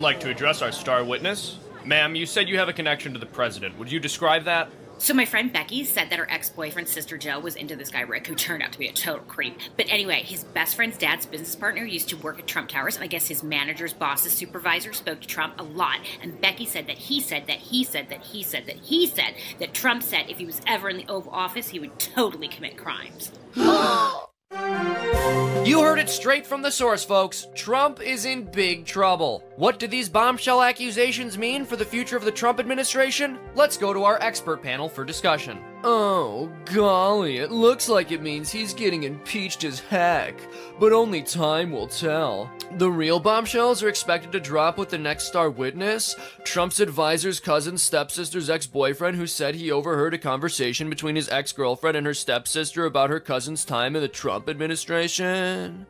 like to address our star witness. Ma'am, you said you have a connection to the president. Would you describe that? So my friend Becky said that her ex-boyfriend's sister Joe was into this guy Rick, who turned out to be a total creep. But anyway, his best friend's dad's business partner used to work at Trump Towers, and I guess his manager's boss's supervisor spoke to Trump a lot. And Becky said that he said that he said that he said that he said that Trump said if he was ever in the Oval Office, he would totally commit crimes. You heard it straight from the source, folks. Trump is in big trouble. What do these bombshell accusations mean for the future of the Trump administration? Let's go to our expert panel for discussion. Oh, golly, it looks like it means he's getting impeached as heck. But only time will tell. The real bombshells are expected to drop with the next star witness, Trump's advisor's cousin's stepsister's ex boyfriend who said he overheard a conversation between his ex girlfriend and her stepsister about her cousin's time in the Trump administration.